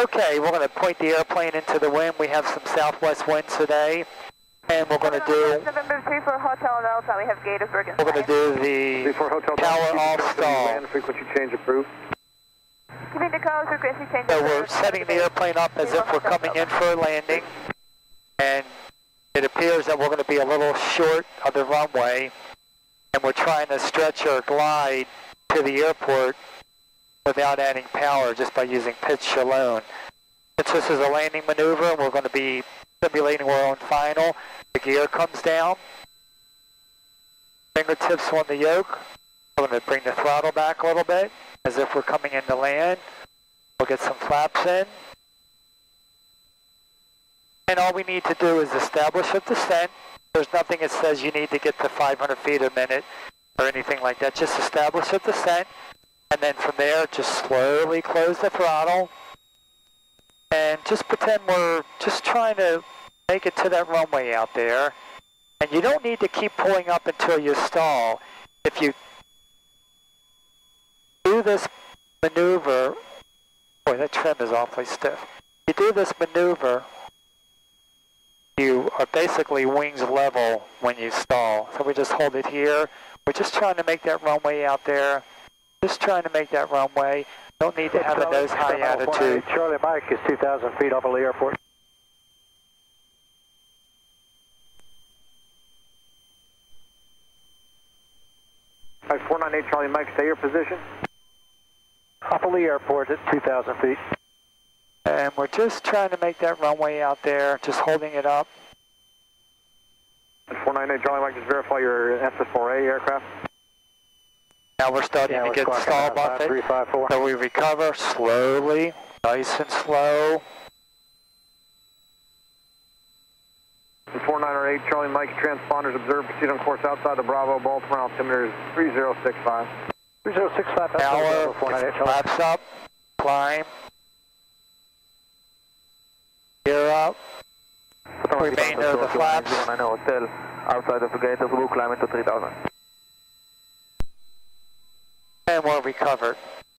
Okay, we're going to point the airplane into the wind. We have some southwest winds today. And we're going to do, November 3 for Hotel Delta, we have Gaithersburg in we're going to do the Before hotel. power off stall. Land frequency change approved. Keeping the calls, frequency change. So we're setting the airplane up as if we're coming in for a landing. And it appears that we're going to be a little short of the runway. And we're trying to stretch our glide to the airport without adding power just by using pitch alone. Since this is a landing maneuver we're going to be simulating our own final, the gear comes down. Fingertips on the yoke. We're going to bring the throttle back a little bit as if we're coming into land. We'll get some flaps in. And all we need to do is establish a descent. There's nothing that says you need to get to 500 feet a minute or anything like that. Just establish a descent. And then from there, just slowly close the throttle. And just pretend we're just trying to make it to that runway out there. And you don't need to keep pulling up until you stall. If you do this maneuver, boy, that trim is awfully stiff. If you do this maneuver, you are basically wings level when you stall. So we just hold it here. We're just trying to make that runway out there. Just trying to make that runway. Don't need to have a nose high attitude. Charlie Mike is 2,000 feet off of Lee Airport. 498 Charlie Mike, stay your position. Off of Lee Airport at 2,000 feet. And we're just trying to make that runway out there, just holding it up. 498 Charlie Mike, just verify your SS4A aircraft. Now we're starting to get stall buffet. 354. So we recover slowly, nice and slow. 4908 Charlie Mike, transponders observed, proceed on course outside the Bravo, Baltimore, altimeter is 3065. 3065, Power, flaps up, climb. Gear up. Remainder of the flaps. Oh, hotel outside of the gate of Blue, climb into 3000. And we're recovered.